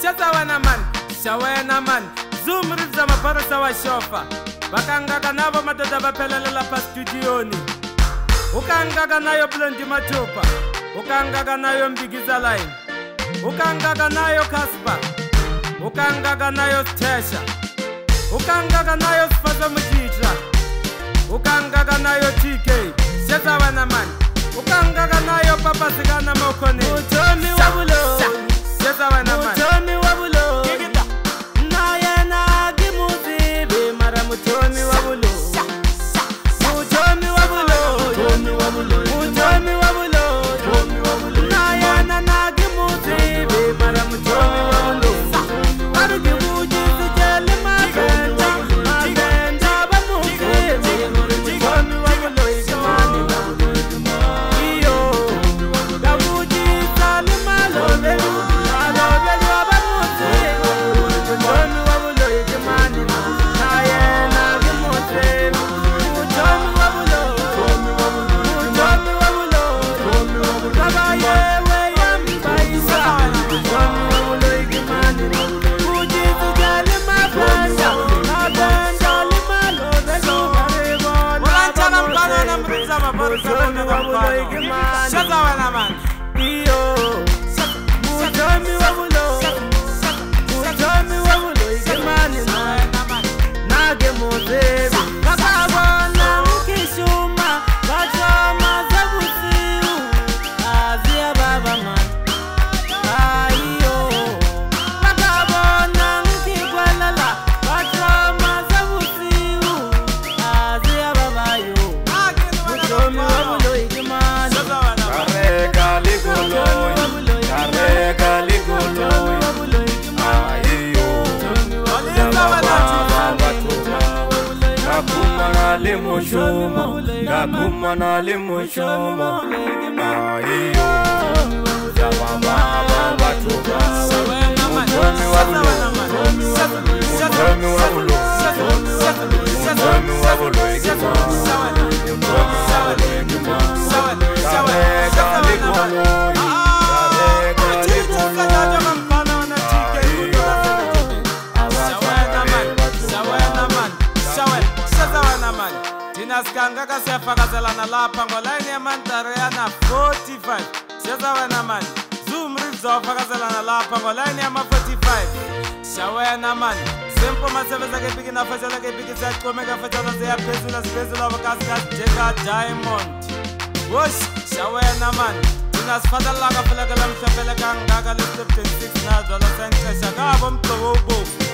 setavanamani xawayanamani zumri bya maphorisa wa xofa va kangaka na vo madoda va phelelela pa studiyoni u kangaka na yo blendi mathupa u kangaka na yo mbikizalaini u kangaka na yo caspar u kangaka na yo sithexa u kangaka na yo sifaza muxitla u kangaka na yo tk setavanamani u kangaka na yo papasikana makhoni utomi wa vulo Yes, I want Tell me zonke kwabulo ikimani sezaba namandla mushoma ndakumana le mushoma ayi java mama batu basa mutomi wa bulo mutomi wa bulo mutomi wa bulo Shower fakaza wena mani thina sikanga ka siyafakazelana lapha ngolayini yamantaro yana 45 siyeza wena mani zoom rizawafakazelana lapha ngolayini yama 45 xa wena mani sempomasebeza ke piki nafacela ke piki siyaxomeka facela siyaphezula siphezula vakasikajeka diamond wos xa wena mani thina sifatalelaka fulekela mhlapelekangaka le 76 na byala sanxesha kavo mtlovo wubofu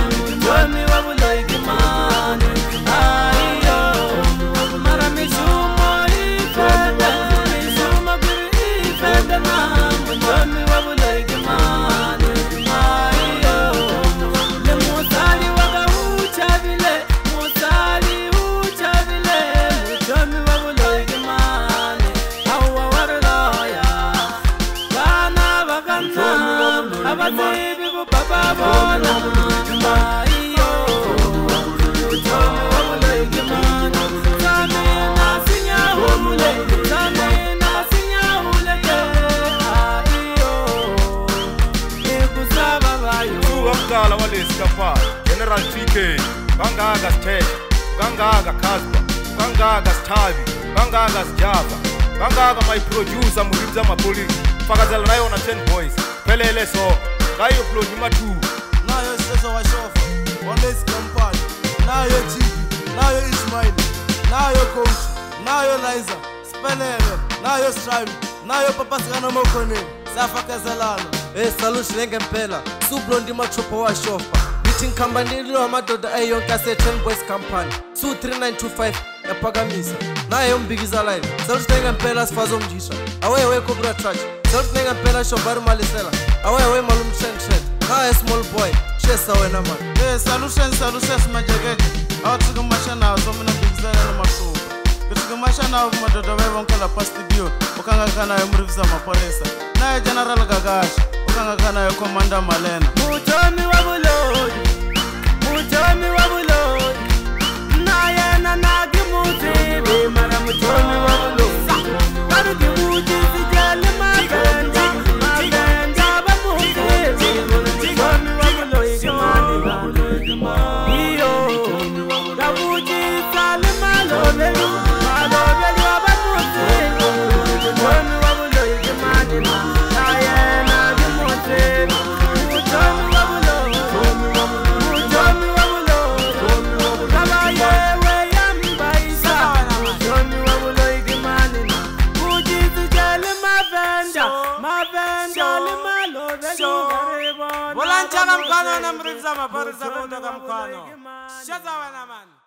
General TK, Bangaga Tech, Bangaga Kazba, Bangaga Stavi, Bangaga Java, Bangaga my producer, Muriza Mapuli, Fagazal Rayon at 10 boys, Pelele Soka ngayo floni mathuba nayo sesa washofa wamesikampani nayo tv nayo ismail nayo coach nayo liza spelele nayo strive nayo papasikanamaukhoneni siyafakazelana esalushilengempela sublondi machopho washofa ithi nkhambanilo amadoda ayeyonke eh, ase-ten boys company 23925 yaphakamisa naye umbikizalayo saluthengempela sifazomjiswa awewekobratrach Something a pela show bar malisela. Away away malum chen chen. Ka a small boy. She sa wena man. Eh solution solution sma jacket. Aw tsuka mashana so mina bizela na mashu. Kutsuka mashana u madoda vai vonka la past bio. Ukanga kana yo murivisa mapolisa. Na general gagash. Ukanga kana yo commander malena. Mutami wa buloyi. Mutami wa buloyi. mavenda ni malovelingarivona volanchaka mkhwana na mrivisa maphorisa vota ka mkhwana xa zava na mani